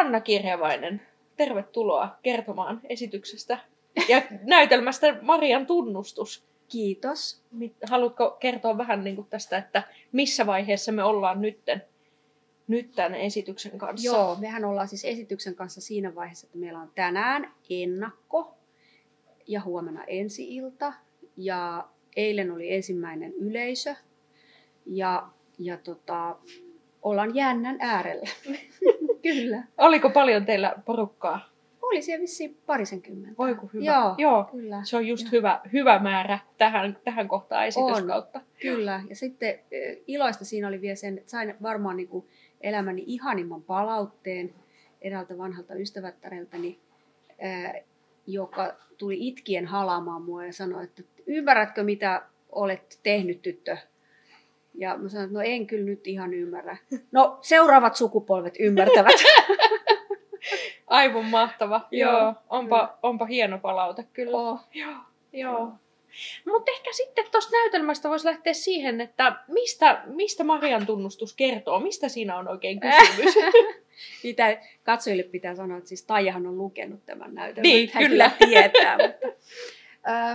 Hanna Kirjavainen, tervetuloa kertomaan esityksestä ja näytelmästä Marian tunnustus. Kiitos. Haluatko kertoa vähän niin tästä, että missä vaiheessa me ollaan nytten, nyt tämän esityksen kanssa? Joo, mehän ollaan siis esityksen kanssa siinä vaiheessa, että meillä on tänään ennakko ja huomenna ensi-ilta. Ja eilen oli ensimmäinen yleisö. Ja, ja tota, ollaan jännän äärellä. Kyllä. Oliko paljon teillä porukkaa? Oli siellä vissiin parisenkymmentä. Voi kun hyvä. Joo, Joo. Kyllä. se on just hyvä, hyvä määrä tähän, tähän kohtaan esityskautta. On, kyllä. Ja sitten iloista siinä oli vielä sen, että sain varmaan niin kuin elämäni ihanimman palautteen eräältä vanhalta ystävättäreltäni, joka tuli itkien halaamaan mua ja sanoi, että ymmärrätkö mitä olet tehnyt tyttö ja mä sanoin, että no en kyllä nyt ihan ymmärrä. No seuraavat sukupolvet ymmärtävät. Aivan mahtava. Joo, Joo. Onpa, onpa hieno palaute kyllä. Oh. Joo. Joo. Mutta ehkä sitten tuosta näytelmästä voisi lähteä siihen, että mistä, mistä Marian tunnustus kertoo, mistä siinä on oikein kysymys? Mitä katsojille pitää sanoa, että siis Taijahan on lukenut tämän näytelmän. Niin, Hän kyllä. kyllä tietää. mutta, äh,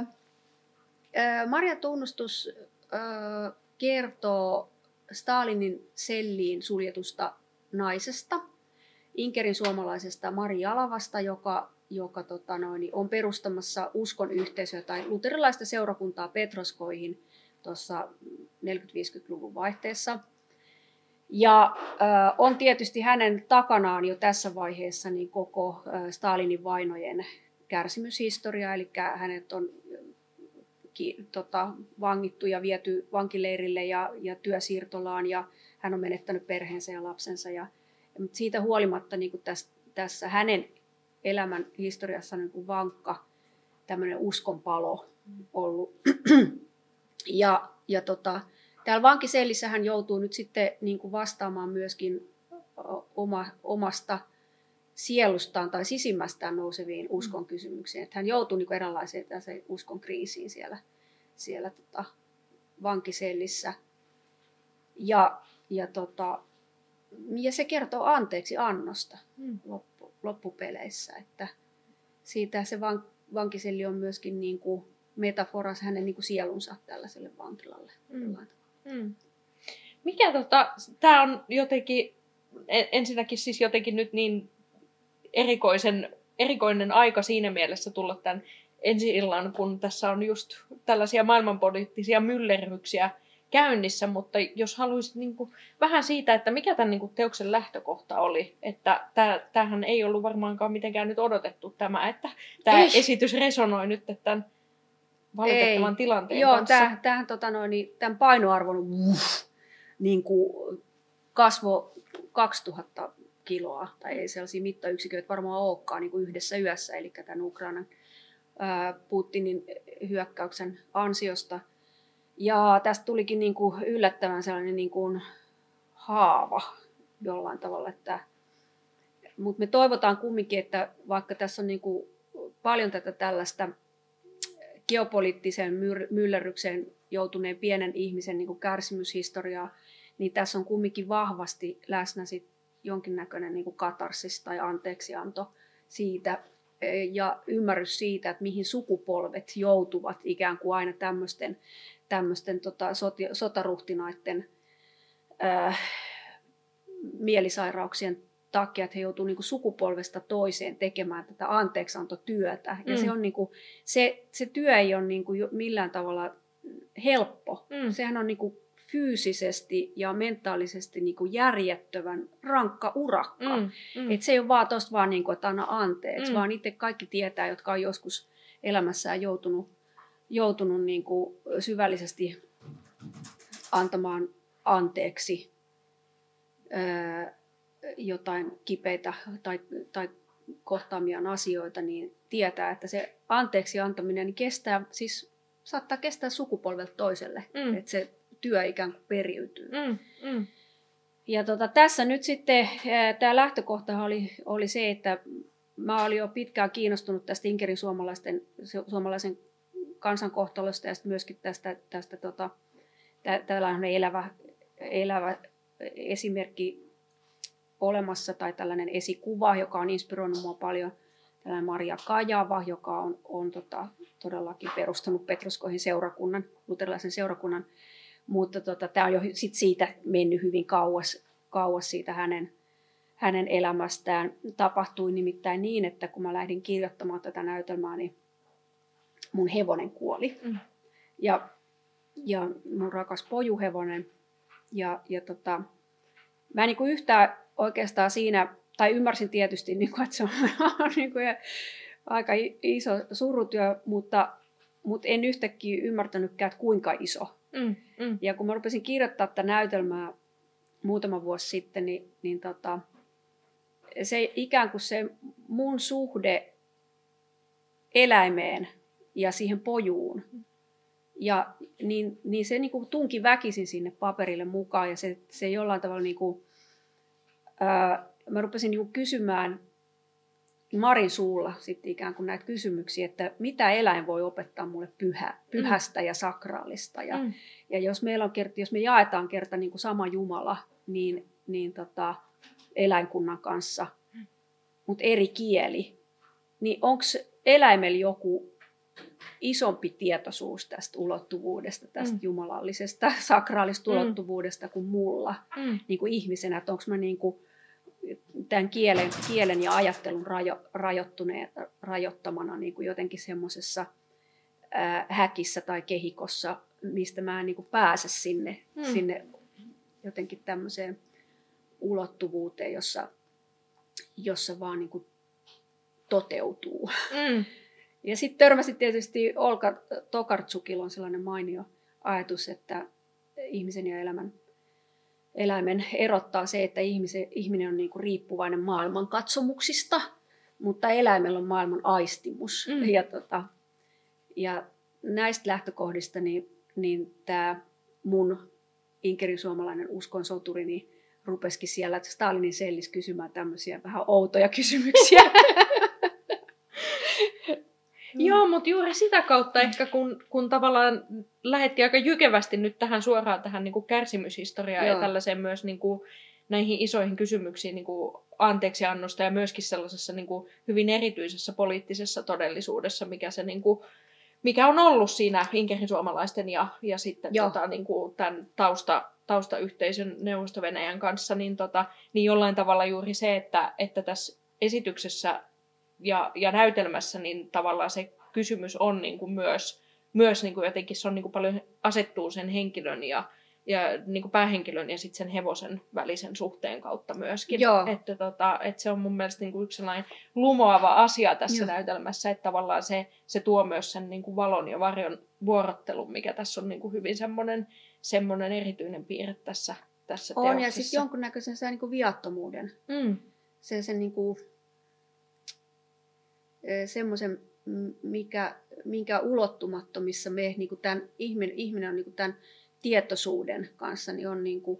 äh, Marian tunnustus äh, kertoo Stalinin selliin suljetusta naisesta, Inkerin suomalaisesta Mari Jalavasta, joka, joka tota noin, on perustamassa uskon yhteisöä tai luterilaista seurakuntaa Petroskoihin tuossa 40-50-luvun vaihteessa. Ja äh, on tietysti hänen takanaan jo tässä vaiheessa niin koko Stalinin vainojen kärsimyshistoria, eli hänet on ki, tota, vangittu ja viety vankileirille ja, ja työsiirtolaan ja hän on menettänyt perheensä ja lapsensa. Ja, mutta siitä huolimatta niin tässä, tässä hänen elämän historiassa niin kuin vankka tämmöinen uskonpalo ollut. ja, ja tota, täällä vankisellissä hän joutuu nyt sitten niin kuin vastaamaan myöskin oma, omasta sielustaan tai sisimmästään nouseviin uskon mm. kysymyksiin. Että hän joutuu niin eräänlaiseen uskon kriisiin siellä, siellä tota, vankisellissä. Ja, ja, tota, ja se kertoo anteeksi annosta mm. loppu, loppupeleissä. Että siitä se van, vankiselli on myöskin niin kuin metaforas hänen niin kuin sielunsa tällaiselle vankilalle. Mm. Mm. Mikä tota, tämä on jotenkin, ensinnäkin siis jotenkin nyt niin erikoisen, erikoinen aika siinä mielessä tulla tämän ensi illan, kun tässä on just tällaisia maailmanpoliittisia myllerryksiä käynnissä, mutta jos haluaisit niin kuin, vähän siitä, että mikä tämän niin kuin, teoksen lähtökohta oli, että tämähän ei ollut varmaankaan mitenkään nyt odotettu tämä, että tämä ei. esitys resonoi nyt tämän valitettavan ei. tilanteen Joo, kanssa. Joo, tämähän tota noin, niin, tämän painoarvon uff, niin kuin kasvo 2000 kiloa, tai ei sellaisia mittayksiköitä varmaan olekaan niin kuin yhdessä yössä, eli tämän Ukrainan Putinin hyökkäyksen ansiosta. Ja tästä tulikin niin kuin yllättävän sellainen niin kuin haava jollain tavalla. Että, mutta me toivotaan kumminkin, että vaikka tässä on niin kuin paljon tätä tällaista geopoliittiseen myllerrykseen joutuneen pienen ihmisen niin kuin kärsimyshistoriaa, niin tässä on kumminkin vahvasti läsnä sit jonkinnäköinen niin kuin katarsis tai anteeksianto siitä e, ja ymmärrys siitä, että mihin sukupolvet joutuvat ikään kuin aina tämmöisten, tämmöisten tota, soti, sotaruhtinaiden äh, mielisairauksien takia, että he joutuvat niin sukupolvesta toiseen tekemään tätä anteeksiantotyötä. Mm. Ja se, on niin kuin, se, se työ ei ole niin kuin millään tavalla helppo. Mm. Sehän on niin kuin fyysisesti ja mentaalisesti niin kuin järjettömän rankka urakka. Mm, mm. Et se ei ole vaan tuosta vaan, niin kuin, että anna anteeksi, mm. vaan itse kaikki tietää, jotka on joskus elämässään joutunut, joutunut niin kuin syvällisesti antamaan anteeksi ää, jotain kipeitä tai, tai kohtaamiaan asioita, niin tietää, että se anteeksi antaminen kestää, siis saattaa kestää sukupolvelta toiselle. Mm. Että se työ ikään kuin periytyy. Mm, mm. Ja tota, tässä nyt sitten tämä lähtökohta oli, oli se, että mä olin jo pitkään kiinnostunut tästä Inkerin suomalaisten, suomalaisen kansankohtalosta ja myöskin tästä, tästä tota, tällainen elävä, elävä esimerkki olemassa, tai tällainen esikuva, joka on inspiroinut mua paljon, tällainen Maria Kajava, joka on, on tota, todellakin perustanut Petroskoihin seurakunnan, luterilaisen seurakunnan, mutta tota, tämä on jo sit siitä mennyt hyvin kauas, kauas siitä hänen, hänen elämästään. Tapahtui nimittäin niin, että kun mä lähdin kirjoittamaan tätä näytelmää, niin mun hevonen kuoli. Mm. Ja, ja mun rakas pojuhevonen. Ja, ja tota, mä en niin kuin yhtään oikeastaan siinä, tai ymmärsin tietysti, niin kuin, että se on niin kuin aika iso surutyö, mutta, mutta en yhtäkkiä ymmärtänytkään, että kuinka iso. Mm, mm. Ja kun mä rupesin kirjoittaa tätä näytelmää muutama vuosi sitten, niin, niin tota, se ikään kuin se mun suhde eläimeen ja siihen pojuun, ja niin, niin se niin kuin tunki väkisin sinne paperille mukaan ja se, se jollain tavalla niin kuin, ää, mä rupesin niin kuin kysymään Marin suulla sitten ikään kuin näitä kysymyksiä, että mitä eläin voi opettaa mulle pyhä, pyhästä mm. ja sakraalista. Ja, mm. ja jos, meillä on kerta, jos me jaetaan kerta niin kuin sama Jumala niin, niin tota, eläinkunnan kanssa, mm. mutta eri kieli, niin onko eläimellä joku isompi tietoisuus tästä ulottuvuudesta, tästä mm. jumalallisesta, sakraalista mm. ulottuvuudesta kuin mulla mm. niin kuin ihmisenä, että onko mä niin kuin, tämän kielen, kielen ja ajattelun rajo, rajoittuneen, rajoittamana niin kuin jotenkin semmoisessa häkissä tai kehikossa, mistä mä en niin kuin pääse sinne, mm. sinne jotenkin tämmöiseen ulottuvuuteen, jossa, jossa vaan niin kuin toteutuu. Mm. Ja sitten törmäsin tietysti Olka Tokarczukilla on sellainen mainio ajatus, että ihmisen ja elämän eläimen erottaa se, että ihmisen, ihminen on niinku riippuvainen maailman katsomuksista, mutta eläimellä on maailman aistimus. Mm. Ja, tota, ja näistä lähtökohdista niin, niin tämä mun Inkerin suomalainen uskon soturi niin rupesikin siellä Stalinin sellis kysymään tämmöisiä vähän outoja kysymyksiä. Joo, mutta juuri sitä kautta ehkä, kun, kun tavallaan lähetti aika jykevästi nyt tähän suoraan tähän niin kuin kärsimyshistoriaan Joo. ja tällaiseen myös niin kuin, näihin isoihin kysymyksiin niin kuin anteeksiannosta ja myöskin sellaisessa niin kuin, hyvin erityisessä poliittisessa todellisuudessa, mikä, se, niin kuin, mikä on ollut siinä Inkerin suomalaisten ja, ja sitten tota, niin kuin, tämän tausta, taustayhteisön neuvosto kanssa, niin, tota, niin jollain tavalla juuri se, että, että tässä esityksessä ja, ja näytelmässä, niin tavallaan se kysymys on niin kuin myös, myös niin kuin jotenkin se on niin kuin paljon asettuu sen henkilön ja, ja niin kuin päähenkilön ja sitten sen hevosen välisen suhteen kautta myöskin. Joo. Että, tota, että se on mun mielestä niin kuin yksi sellainen lumoava asia tässä Joo. näytelmässä, että tavallaan se, se tuo myös sen niin kuin valon ja varjon vuorottelun, mikä tässä on niin kuin hyvin semmoinen, semmoinen erityinen piirre tässä, tässä On, teoksessa. ja sitten jonkunnäköisen niin kuin viattomuuden. Mm. Se, sen niin kuin semmoisen, mikä, minkä ulottumattomissa me, niin kuin tämän, ihminen, ihminen on niin kuin tämän tietoisuuden kanssa, niin on, niin kuin,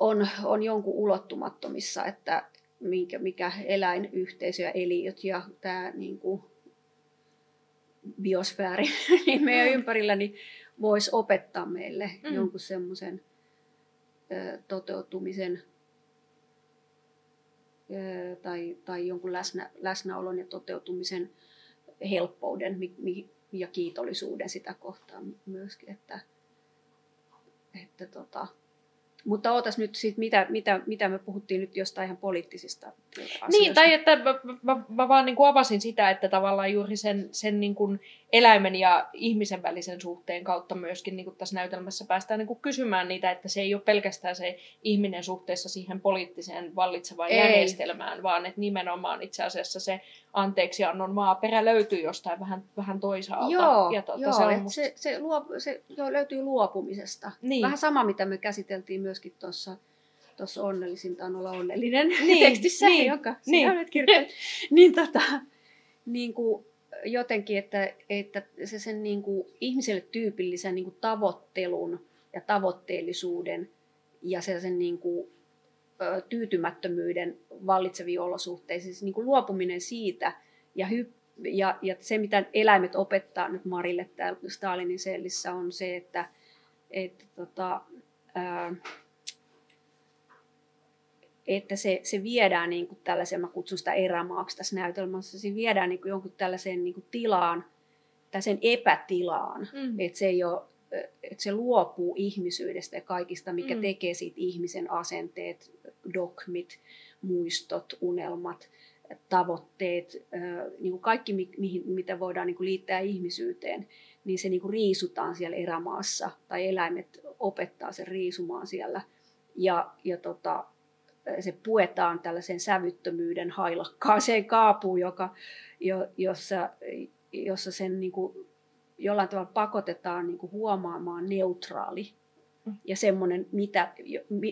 on, on jonkun ulottumattomissa, että minkä, mikä eläinyhteisö ja eliöt ja tämä niin kuin, biosfääri niin meidän mm. ympärillä niin voisi opettaa meille mm. jonkun semmoisen toteutumisen tai, tai jonkun läsnä, läsnäolon ja toteutumisen helppouden ja kiitollisuuden sitä kohtaan myöskin. Että, että tota, mutta ootas nyt siitä, mitä, mitä, mitä me puhuttiin nyt jostain ihan poliittisista asioista. Niin, tai että mä, mä, mä vaan niin kuin avasin sitä, että tavallaan juuri sen, sen niin kuin eläimen ja ihmisen välisen suhteen kautta myöskin niin kuin tässä näytelmässä päästään niin kuin kysymään niitä, että se ei ole pelkästään se ihminen suhteessa siihen poliittiseen vallitsevaan ei. järjestelmään, vaan että nimenomaan itse asiassa se anteeksiannon maaperä löytyy jostain vähän, vähän toisaalta. Joo, ja tuota, joo se, on musta... se, se, luop, se joo, löytyy luopumisesta. Niin. Vähän sama, mitä me käsiteltiin myöskin tuossa tuossa onnellisinta on olla onnellinen niin, tekstissä, niin, joka niin. olet niin, tota, niin kuin jotenkin, että, että se sen niin kuin ihmiselle tyypillisen niin kuin tavoittelun ja tavoitteellisuuden ja sen niin kuin, tyytymättömyyden vallitseviin olosuhteisiin, siis niin kuin luopuminen siitä ja, hy, ja, ja se, mitä eläimet opettaa nyt Marille täällä Stalinin sellissä, on se, että, että tota, ää, että se, se viedään niin kuin tällaiseen, mä kutsun sitä erämaaksi tässä näytelmässä, se viedään niin kuin jonkun tällaiseen niin kuin tilaan, tällaiseen epätilaan, mm. että se ei ole että se luopuu ihmisyydestä ja kaikista, mikä mm. tekee siitä ihmisen asenteet, dogmit, muistot, unelmat, tavoitteet, niin kuin kaikki, mihin, mitä voidaan niin kuin liittää ihmisyyteen, niin se niin kuin riisutaan siellä erämaassa, tai eläimet opettaa sen riisumaan siellä. Ja, ja tota, se puetaan tällaisen sävyttömyyden hailakkaaseen kaapuun, joka, jo, jossa, jossa sen niin kuin jollain tavalla pakotetaan niin kuin huomaamaan neutraali mm. ja semmoinen mitä,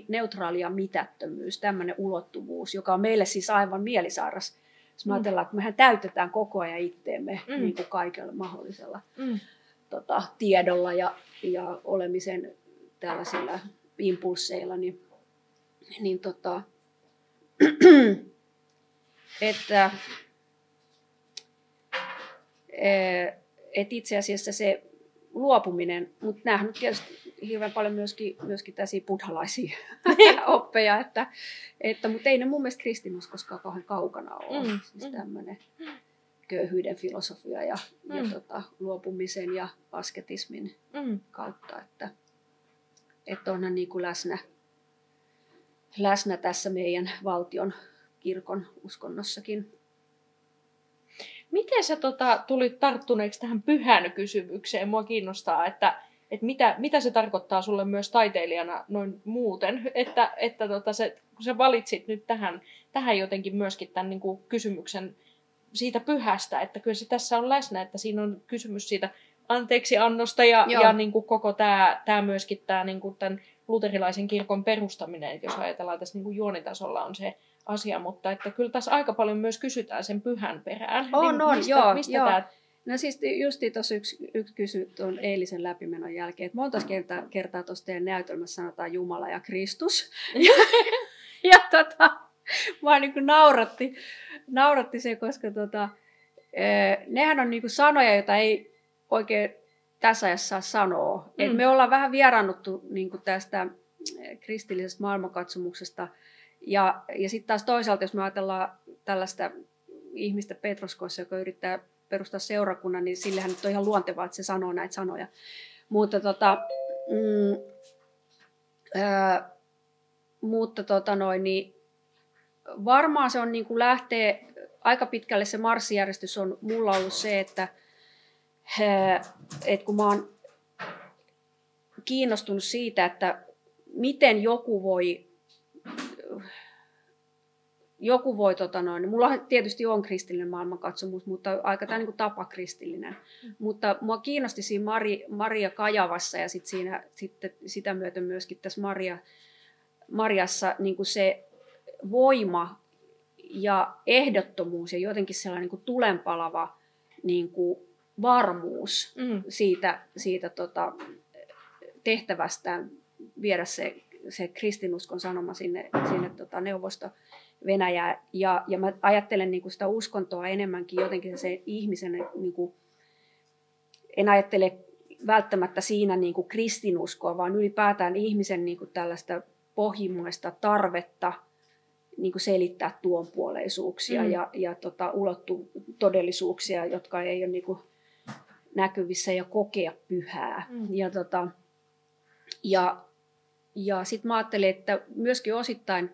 neutraali ja mitättömyys, tämmöinen ulottuvuus, joka on meille siis aivan mielisairas. Jos me mm. ajatellaan, että mehän täytetään koko ajan itteemme mm. niin kuin kaikella mahdollisella mm. tota, tiedolla ja, ja olemisen tällaisilla impulseilla, niin, niin tota, että että itse asiassa se luopuminen, mutta nämähän on tietysti hirveän paljon myöskin, myöskin tällaisia buddhalaisia oppeja, että, että, mutta ei ne mun mielestä kristinuskoskaan kauhean kaukana ole. Mm, siis mm. tämmöinen köyhyyden filosofia ja, mm. ja tota, luopumisen ja asketismin mm. kautta, että, että onhan niin kuin läsnä, läsnä tässä meidän valtion kirkon uskonnossakin. Miten sä tota, tulit tarttuneeksi tähän pyhän kysymykseen? Mua kiinnostaa, että, että mitä, mitä se tarkoittaa sulle myös taiteilijana noin muuten, että, että tota se, kun sä valitsit nyt tähän, tähän jotenkin myöskin tämän niin kuin kysymyksen siitä pyhästä, että kyllä se tässä on läsnä, että siinä on kysymys siitä anteeksi annosta ja, ja niin kuin koko tämä, tämä myöskin tämä niin kuin tämän luterilaisen kirkon perustaminen, jos ajatellaan tässä niin kuin juonitasolla on se asia, mutta että kyllä tässä aika paljon myös kysytään sen pyhän perään. On, niin, on, mistä, joo. Mistä joo. Tämä... No siis justi tuossa yksi, yksi kysy tuon eilisen läpimenon jälkeen, että monta kertaa, kertaa tuossa teidän näytelmässä sanotaan Jumala ja Kristus. ja, ja tota, mä niin kuin nauratti, nauratti se, koska tota, nehän on niin kuin sanoja, joita ei oikein tässä ajassa saa sanoa. Mm. Et me ollaan vähän vierannuttu niin tästä kristillisestä maailmankatsomuksesta – ja, ja sitten taas toisaalta, jos me ajatellaan tällaista ihmistä Petroskoissa, joka yrittää perustaa seurakunnan, niin sillehän nyt on ihan luontevaa, että se sanoo näitä sanoja. Mutta tota, mm, ää, mutta tota noin, niin varmaan se on niin kuin lähtee aika pitkälle se marssijärjestys on mulla ollut se, että, että kun mä oon kiinnostunut siitä, että miten joku voi joku voi, tota noin, mulla tietysti on kristillinen maailmankatsomus, mutta aika tämä niin tapakristillinen. Mm. Mutta mua kiinnosti siinä Mari, Maria Kajavassa ja sit siinä, sitten sitä myöten myöskin tässä Maria, Mariassa niin kuin se voima ja ehdottomuus ja jotenkin sellainen niin kuin tulenpalava niin kuin varmuus mm. siitä, siitä tota, tehtävästään viedä se, se kristinuskon sanoma sinne, sinne tota, neuvosto Venäjää. Ja, ja mä ajattelen niin kuin sitä uskontoa enemmänkin jotenkin se ihmisen, niin kuin, en ajattele välttämättä siinä niin kuin kristinuskoa, vaan ylipäätään ihmisen niin kuin tällaista pohjimmaista tarvetta niin kuin selittää tuonpuoleisuuksia mm. ja, ja tota, ulottu todellisuuksia, jotka ei ole niin kuin näkyvissä ja kokea pyhää. Mm. Ja, tota, ja, ja sitten mä ajattelin, että myöskin osittain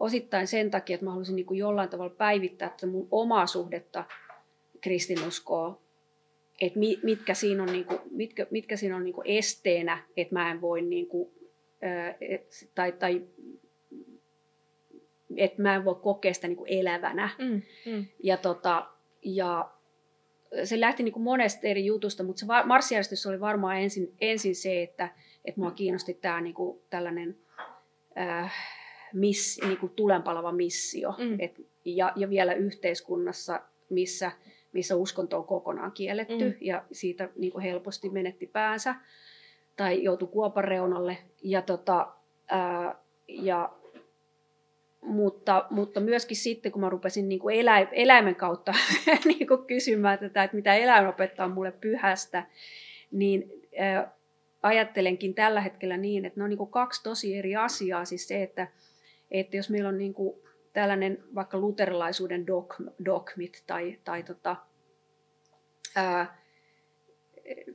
osittain sen takia, että mä haluaisin niin kuin jollain tavalla päivittää tätä mun omaa suhdetta kristinuskoa, että mitkä siinä on, niin kuin, mitkä, mitkä siinä on niin kuin esteenä, että mä en voi niin kuin, tai, tai että mä en voi kokea sitä niin kuin elävänä. Mm, mm. Ja, tota, ja se lähti niin kuin monesta eri jutusta, mutta se marssijärjestys oli varmaan ensin, ensin se, että, että mua kiinnosti tämä niin kuin tällainen äh, miss, niin kuin tulenpalava missio. Mm. Et, ja, ja vielä yhteiskunnassa, missä, missä uskonto on kokonaan kielletty mm. ja siitä niin kuin helposti menetti päänsä tai joutui kuopan reunalle. Ja, tota, ää, ja, mutta, mutta myöskin sitten, kun mä rupesin niin kuin elä, eläimen kautta niin kuin kysymään tätä, että mitä eläin opettaa mulle pyhästä, niin ää, ajattelenkin tällä hetkellä niin, että ne on niin kuin kaksi tosi eri asiaa. Siis se, että että jos meillä on niin kuin tällainen vaikka luterilaisuuden dogmit tai, tai tota, ää,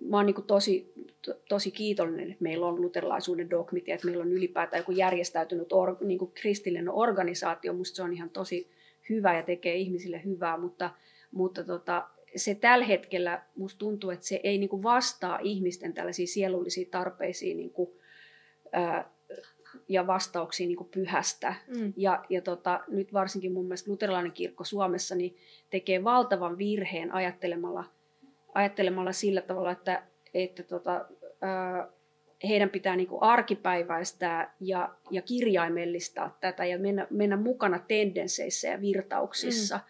mä oon niin tosi, to, tosi kiitollinen, että meillä on luterilaisuuden dogmit ja että meillä on ylipäätään joku järjestäytynyt or, niin kuin kristillinen organisaatio. Musta se on ihan tosi hyvä ja tekee ihmisille hyvää, mutta, mutta tota, se tällä hetkellä musta tuntuu, että se ei niin kuin vastaa ihmisten tällaisiin sielullisiin tarpeisiin niin kuin, ää, ja vastauksiin niin pyhästä. Mm. Ja, ja tota, nyt varsinkin mun mielestä luterilainen kirkko Suomessa niin tekee valtavan virheen ajattelemalla, ajattelemalla sillä tavalla, että, että tota, ää, heidän pitää niin arkipäiväistää ja, ja kirjaimellistaa tätä ja mennä, mennä mukana tendensseissä ja virtauksissa. Mm.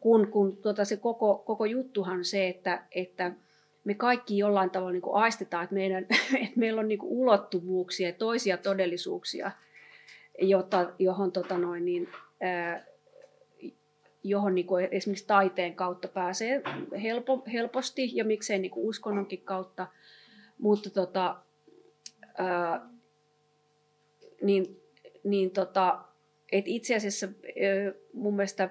Kun, kun tota se koko, koko juttuhan se, että, että me kaikki jollain tavalla niin aistetaan, että, meidän, että meillä on niin ulottuvuuksia ja toisia todellisuuksia, jota, johon, tota noin, niin, ää, johon niin kuin esimerkiksi taiteen kautta pääsee helpo, helposti ja miksei niin kuin uskonnonkin kautta. Mutta tota, ää, niin, niin tota, et itse asiassa ää, mun mielestä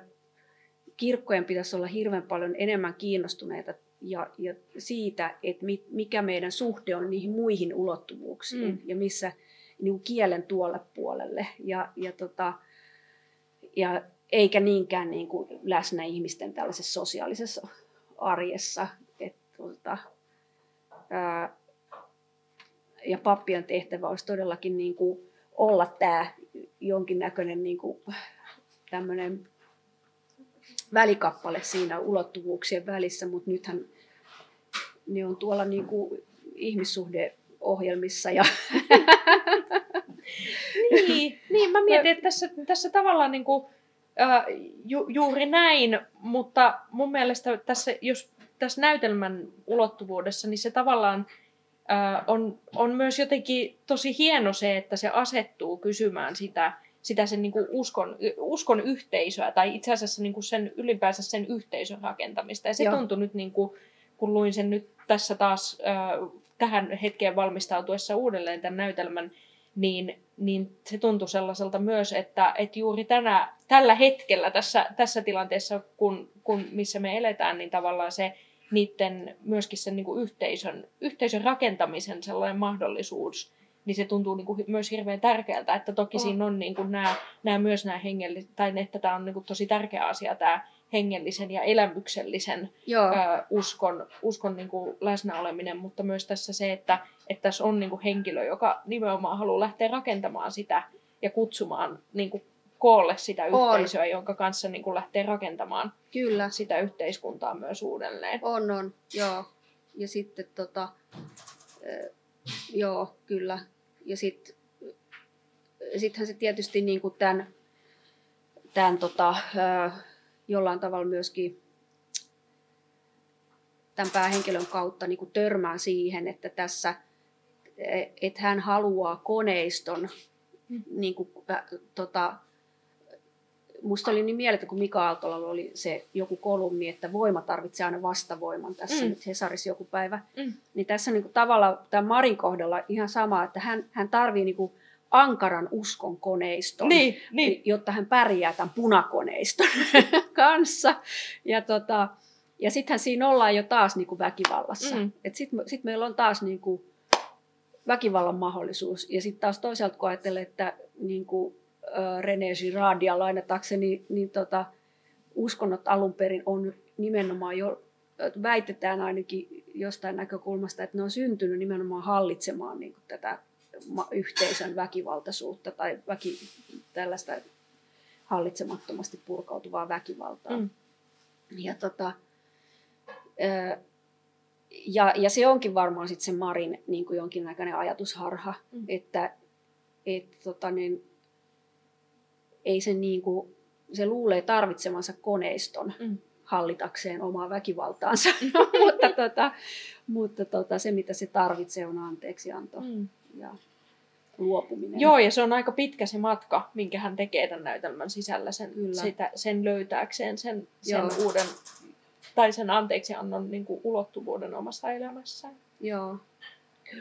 kirkkojen pitäisi olla hirveän paljon enemmän kiinnostuneita ja, ja siitä, että mikä meidän suhde on niihin muihin ulottuvuuksiin mm. ja missä niin kuin kielen tuolle puolelle. Ja, ja, tota, ja eikä niinkään niin kuin läsnä ihmisten tällaisessa sosiaalisessa arjessa. Et, tota, ää, ja pappien tehtävä olisi todellakin niin kuin olla tämä jonkinnäköinen niin kuin, tämmöinen välikappale siinä ulottuvuuksien välissä, mutta nythän ne on tuolla niin kuin ihmissuhdeohjelmissa. Ja niin, niin, mä mietin, että tässä, tässä tavallaan niin kuin, äh, ju, juuri näin, mutta mun mielestä tässä, jos tässä näytelmän ulottuvuudessa, niin se tavallaan äh, on, on myös jotenkin tosi hieno se, että se asettuu kysymään sitä, sitä sen niin kuin uskon, uskon yhteisöä tai itse asiassa niin kuin sen, ylipäänsä sen yhteisön rakentamista. Ja se Joo. tuntui nyt, niin kuin, kun luin sen nyt tässä taas äh, tähän hetkeen valmistautuessa uudelleen tämän näytelmän, niin, niin se tuntui sellaiselta myös, että, että juuri tänä, tällä hetkellä tässä, tässä tilanteessa, kun, kun, missä me eletään, niin tavallaan se niiden myöskin sen niin kuin yhteisön, yhteisön rakentamisen sellainen mahdollisuus, niin se tuntuu niin kuin myös hirveän tärkeältä, että toki oh. siinä on niin kuin nämä, nämä myös nämä hengelliset, tai että tämä on niin kuin tosi tärkeä asia tämä hengellisen ja elämyksellisen Joo. Ö, uskon, uskon niin kuin läsnäoleminen, mutta myös tässä se, että, että tässä on niin kuin henkilö, joka nimenomaan haluaa lähteä rakentamaan sitä ja kutsumaan niin kuin koolle sitä yhteisöä, on. jonka kanssa niin kuin lähtee rakentamaan Kyllä. sitä yhteiskuntaa myös uudelleen. On, on, joo. Ja sitten tota, joo, kyllä. Ja sitten sittenhän se tietysti niin kuin tämän, tämän tota, jollain tavalla myöskin tämän päähenkilön kautta niin kuin törmää siihen, että tässä että hän haluaa koneiston mm. niin kuin, äh, tota, musta oli niin mieletön, kun Mika Aaltola oli se joku kolumni, että voima tarvitsee aina vastavoiman tässä mm. nyt Hesarissa joku päivä. Mm. Niin tässä niin kuin, tavallaan tämän Marin kohdalla ihan sama, että hän, hän tarvii niin kuin, ankaran uskon koneiston, niin, niin. jotta hän pärjää tämän punakoneiston kanssa. Ja, tota, ja sittenhän siinä ollaan jo taas niin kuin väkivallassa. Mm. Sitten sit meillä on taas niin kuin väkivallan mahdollisuus. Ja sitten taas toisaalta kun ajattelee, että niin kuin, René Girardia lainatakseni, niin tota, uskonnot alun perin on nimenomaan jo, väitetään ainakin jostain näkökulmasta, että ne on syntynyt nimenomaan hallitsemaan niin kuin tätä yhteisön väkivaltaisuutta tai väki, tällaista hallitsemattomasti purkautuvaa väkivaltaa. Mm. Ja, tota, ja, ja se onkin varmaan sitten se Marin niin kuin jonkinnäköinen ajatusharha, mm. että et, tota, niin, ei se, niin kuin, se luulee tarvitsemansa koneiston mm. hallitakseen omaa väkivaltaansa, mutta, tota, mutta tota, se mitä se tarvitsee on anteeksianto. Mm. Ja, luopuminen. Joo, ja se on aika pitkä se matka, minkä hän tekee tämän näytelmän sisällä sen, sitä, sen löytääkseen sen, sen uuden, tai sen anteeksiannon niin kuin, ulottuvuuden omasta elämässään. Joo.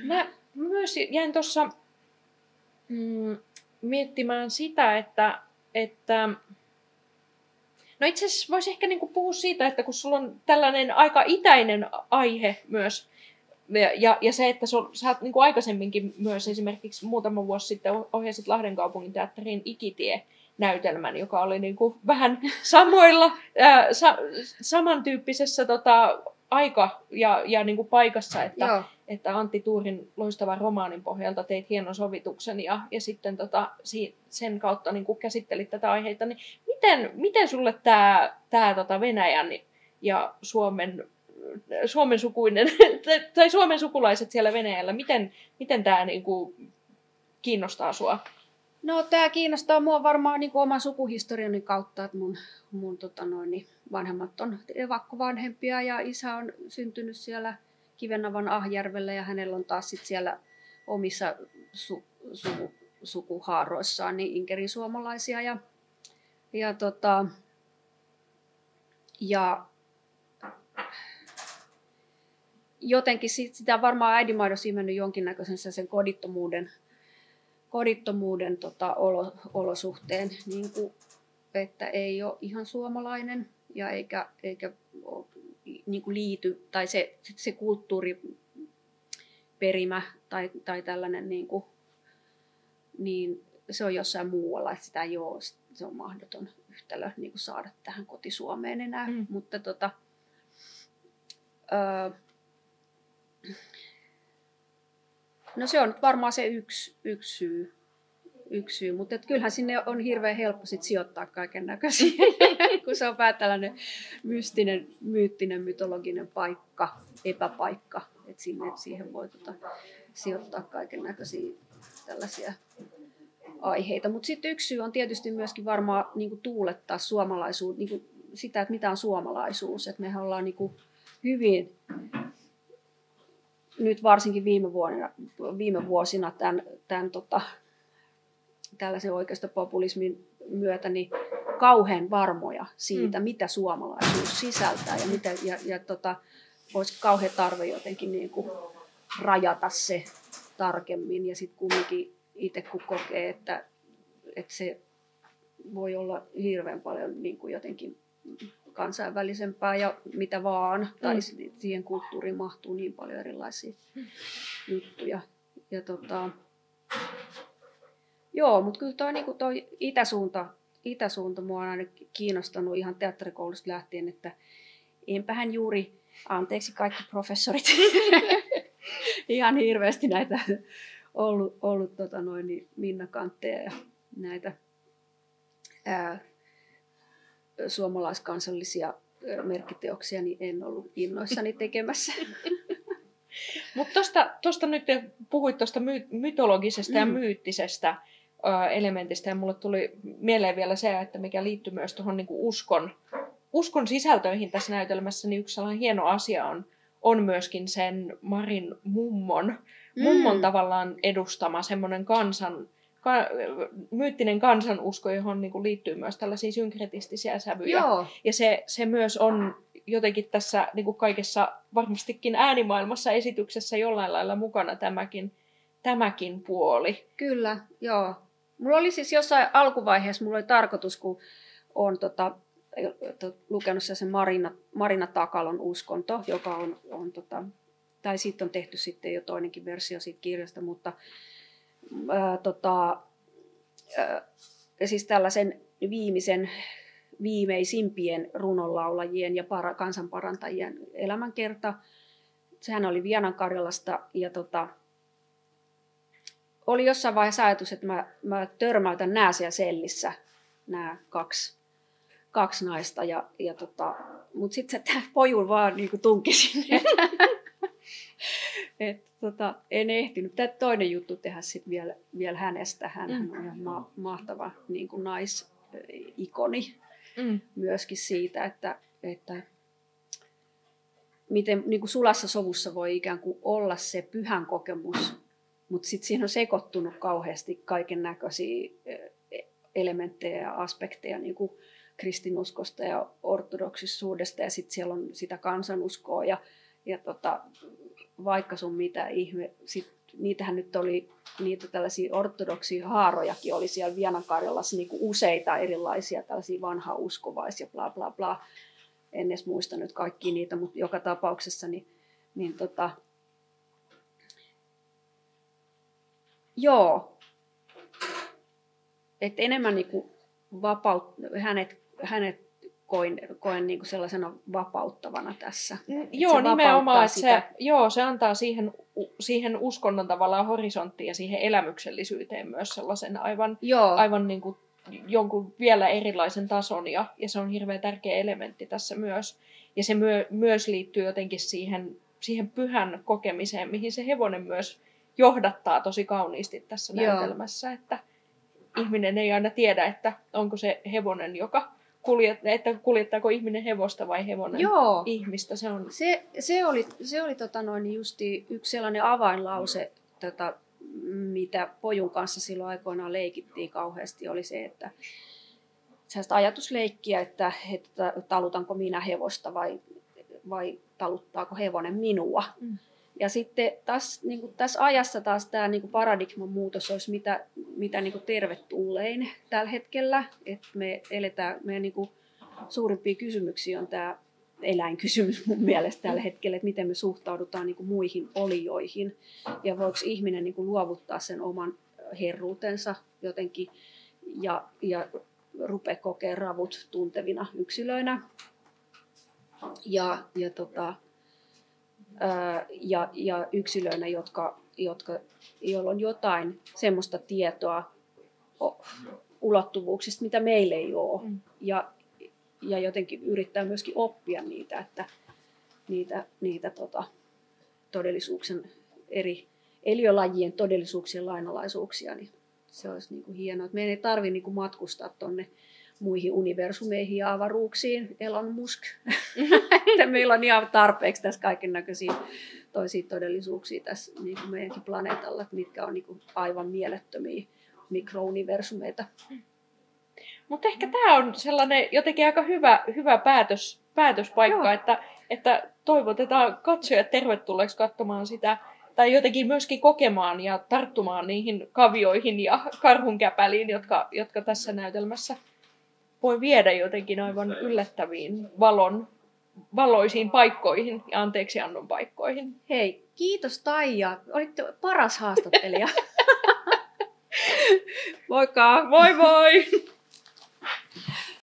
Mä myös jäin tuossa mm, miettimään sitä, että, että No itse asiassa voisi ehkä niinku puhua siitä, että kun sulla on tällainen aika itäinen aihe myös, ja, ja se, että sul, sä oot niin aikaisemminkin myös esimerkiksi muutama vuosi sitten ohjasit Lahden kaupungin teatterin Ikitie, näytelmän, joka oli niin kuin vähän samoilla, ää, sa, samantyyppisessä tota, aika ja, ja niin kuin paikassa, että, että Antti Tuurin loistavan romaanin pohjalta teit hienon sovituksen ja, ja sitten tota, si, sen kautta niin kuin käsittelit tätä aiheita. Niin miten, miten sulle tämä tää, tota Venäjän ja Suomen Suomen sukuinen, tai Suomen sukulaiset siellä Venäjällä, miten, miten tämä niinku kiinnostaa sua? No tämä kiinnostaa mua varmaan niin oman sukuhistoriani kautta, että mun, mun tota noin, niin vanhemmat on evakkovanhempia ja isä on syntynyt siellä Kivenavan Ahjärvellä ja hänellä on taas sit siellä omissa su, su, sukuhaaroissaan niin Inkerin suomalaisia ja, ja, tota, ja jotenkin sit, sitä varmaan äidinmaidossa imennyt jonkinnäköisen sen kodittomuuden kodittomuuden tota, olo, olosuhteen, niin kuin, että ei ole ihan suomalainen ja eikä, eikä niin kuin liity, tai se, se kulttuuriperimä tai, tai tällainen, niin, kuin, niin se on jossain muualla, että sitä ei ole, se on mahdoton yhtälö niin kuin saada tähän kotisuomeen enää. Mm. Mutta tota, öö, No se on varmaan se yksi, yksi syy. Yksi syy. Mutta kyllähän sinne on hirveän helppo sit sijoittaa kaiken näköisiä, kun se on vähän tällainen mystinen, myyttinen, mytologinen paikka, epäpaikka. Että sinne, siihen voi tota, sijoittaa kaiken näköisiä tällaisia aiheita. Mutta sitten yksi syy on tietysti myöskin varmaan niin tuulettaa suomalaisuus, niin sitä, että mitä on suomalaisuus. Että mehän ollaan niin hyvin nyt varsinkin viime, vuonna, viime vuosina tämän, tämän tota, tällaisen oikeistopopulismin myötä niin kauhean varmoja siitä, mm. mitä suomalaisuus sisältää ja, mitä, ja, ja tota, olisi kauhean tarve jotenkin niin kuin rajata se tarkemmin ja sitten kumminkin itse kun kokee, että, että se voi olla hirveän paljon niin kuin jotenkin kansainvälisempää ja mitä vaan, mm. tai siihen kulttuuriin mahtuu niin paljon erilaisia mm. juttuja. Ja tota, joo, mutta kyllä toi, niinku toi itäsuunta, itäsuunta mua on aina kiinnostanut ihan teatterikoulusta lähtien, että enpähän juuri, anteeksi kaikki professorit, ihan hirveästi näitä ollut, ollut tota noin, niin Minna Kantteja ja näitä ää, suomalaiskansallisia merkkiteoksia, niin en ollut innoissani tekemässä. Mutta tuosta nyt puhuit tuosta my- mytologisesta mm. ja myyttisestä ö, elementistä, ja mulle tuli mieleen vielä se, että mikä liittyy myös tuohon niinku uskon, uskon sisältöihin tässä näytelmässä, niin yksi sellainen hieno asia on, on myöskin sen Marin mummon, mm. mummon tavallaan edustama semmoinen kansan ka- myyttinen kansanusko, johon niin kuin liittyy myös tällaisia synkretistisiä sävyjä. Joo. Ja se, se myös on jotenkin tässä niin kuin kaikessa varmastikin äänimaailmassa esityksessä jollain lailla mukana tämäkin, tämäkin puoli. Kyllä, joo. Mulla oli siis jossain alkuvaiheessa, mulla oli tarkoitus, kun olen tota, lukenut sen Marina, Marina Takalon uskonto, joka on, on tota, tai siitä on tehty sitten jo toinenkin versio siitä kirjasta, mutta ää, tota, ää, siis tällaisen viimeisen viimeisimpien runonlaulajien ja para, kansanparantajien elämänkerta. Sehän oli Vianan Karjalasta ja tota, oli jossain vaiheessa ajatus, että mä, mä törmäytän nää siellä sellissä, nämä kaksi, kaksi naista. Ja, ja tota, Mutta sitten se pojun vaan niin tunki sinne. Et, tota, en ehtinyt. Tämä toinen juttu tehdä sit vielä, vielä hänestä. Hän mm. on ihan ma- mahtava niin kuin naisikoni mm. myöskin siitä, että, että miten niin kuin sulassa sovussa voi ikään kuin olla se pyhän kokemus, mutta sitten siinä on sekoittunut kauheasti kaiken näköisiä elementtejä ja aspekteja niin kuin kristinuskosta ja ortodoksisuudesta ja sitten siellä on sitä kansanuskoa ja, ja tota, vaikka sun mitä ihme, sit niitähän nyt oli niitä tällaisia ortodoksia haarojakin oli siellä Vianankarjalassa niin useita erilaisia tällaisia vanhauskovaisia bla bla bla. En edes muista nyt kaikki niitä, mutta joka tapauksessa niin, niin tota, joo, että enemmän niin vapaut, hänet, hänet koin, koen niin kuin sellaisena vapauttavana tässä. Mm, joo, nimenomaan, että se, joo, se antaa siihen, siihen uskonnon tavallaan horisonttiin ja siihen elämyksellisyyteen myös sellaisen aivan, joo. aivan niin kuin jonkun vielä erilaisen tason ja, ja se on hirveän tärkeä elementti tässä myös. Ja se myö, myös liittyy jotenkin siihen, siihen pyhän kokemiseen, mihin se hevonen myös johdattaa tosi kauniisti tässä Joo. näytelmässä, että ihminen ei aina tiedä, että onko se hevonen, joka kuljet, että kuljettaako ihminen hevosta vai hevonen Joo. ihmistä. Se, on... se, se oli, se oli tota noin justi yksi sellainen avainlause, tota, mitä pojun kanssa silloin aikoinaan leikittiin kauheasti, oli se, että sellaista ajatusleikkiä, että, että talutanko minä hevosta vai, vai taluttaako hevonen minua. Mm. Ja sitten taas, niin kuin tässä ajassa taas tämä niin kuin paradigman muutos olisi mitä, mitä niin kuin tervetullein tällä hetkellä. Että me eletään, meidän niin kuin suurimpia kysymyksiä on tämä eläinkysymys mun mielestä tällä hetkellä, että miten me suhtaudutaan niin kuin muihin olioihin ja voiko ihminen niin kuin luovuttaa sen oman herruutensa jotenkin ja, ja rupea kokemaan ravut tuntevina yksilöinä. Ja, ja tota, ja, ja yksilöinä, jotka, jotka, joilla on jotain semmoista tietoa ulottuvuuksista, mitä meillä ei ole. Mm. Ja, ja jotenkin yrittää myöskin oppia niitä, että niitä, niitä tota, todellisuuksien eri eliölajien todellisuuksien lainalaisuuksia, niin se olisi niin kuin hienoa. Meidän ei tarvitse niin matkustaa tuonne muihin universumeihin ja avaruuksiin, Elon Musk. että meillä on ihan tarpeeksi tässä kaiken näköisiä toisia todellisuuksia tässä niin kuin meidänkin planeetalla, mitkä on niin kuin aivan mielettömiä mikrouniversumeita. Mutta ehkä tämä on sellainen jotenkin aika hyvä, hyvä päätös, päätöspaikka, että, että toivotetaan katsojat tervetulleeksi katsomaan sitä, tai jotenkin myöskin kokemaan ja tarttumaan niihin kavioihin ja karhunkäpäliin, jotka, jotka tässä näytelmässä voi viedä jotenkin aivan yllättäviin valon, valoisiin paikkoihin ja anteeksiannon paikkoihin. Hei, kiitos Taija. Olitte paras haastattelija. Moikka! Moi moi!